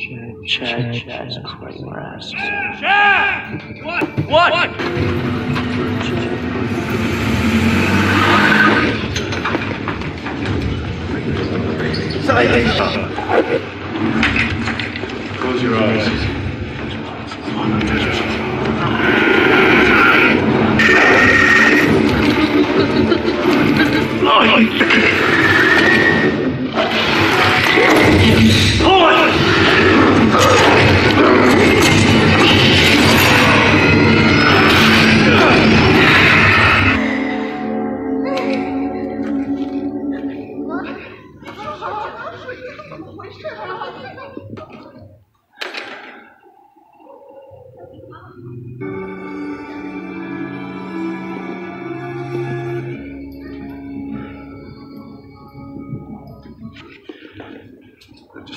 Chad, Chad, Chad, Chad, Chad! What? What? what? Close your eyes. to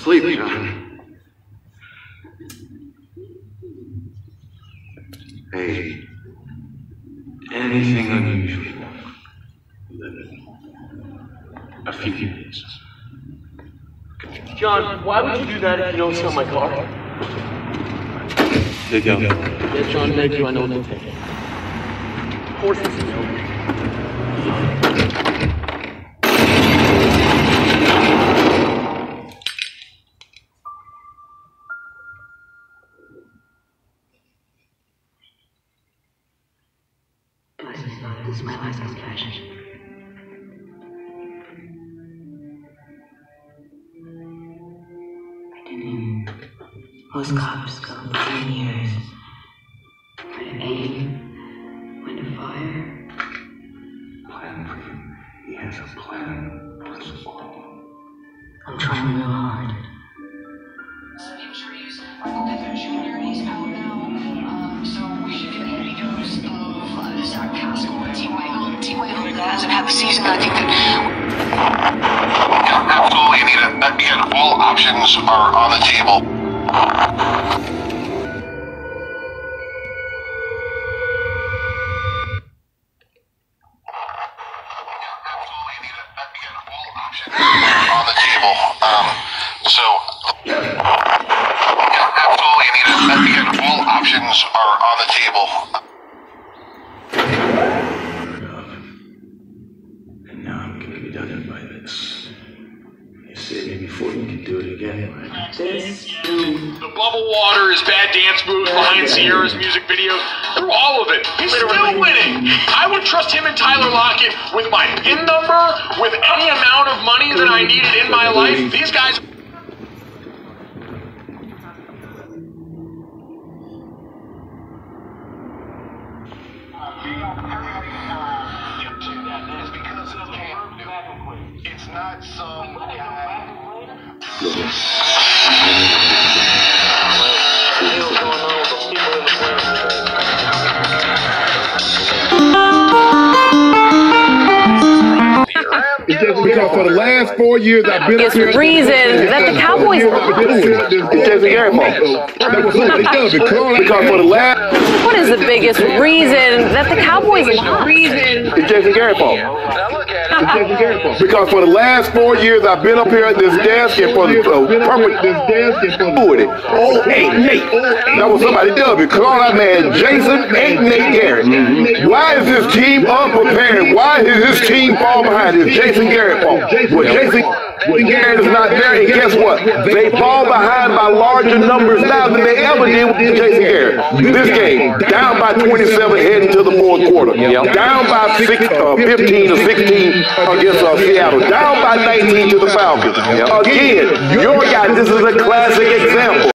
sleep, John. Hey, anything unusual? A few minutes. John, why would you do that if you don't sell my car? They don't. Yeah, John, thank you. I know what to take. Of course it's a no. This is my last confession. I didn't was cops go for 10 years. Where to aim, when to fire. Plan for you. He has a plan. Principle. I'm trying real hard. T. Michael hasn't had the season. I think that. Absolutely, Anita. Again, all options are on the table. All options are on the table. Um, so. Yeah, absolutely, Anita. Again, all options are on the table. And now I'm gonna be done by this. You saved me before you can do it again. The bubble water, his bad dance moves behind Ciara's music video, through all of it, he's still winning. I would trust him and Tyler Lockett with my PIN number, with any amount of money that I needed in my life. These guys. Not some guy. Because for the last four years I've been up biggest here. reason that the Cowboys It's Jason Garrett fault. That was something done because Because for the last, What is the biggest reason that the Cowboys lost? it's Jason Garrett fault. Because for the last four years I've been up here at this desk and for the uh, purpose this desk and for with it. Oh, eight Nate. That was somebody dub it. Call that man Jason Eight Nate Garrett. Why is this team unprepared? Why is this team fall behind? It's Jason Garrett fault. Well, Jason Garrett is not there, and guess what? They fall behind by larger numbers now than they ever did with Jason Garrett. This game, down by 27 heading to the fourth quarter. Down by six, uh, 15 or 16 against uh, Seattle. Down by 19 to the Falcons. Again, your guy, this is a classic example.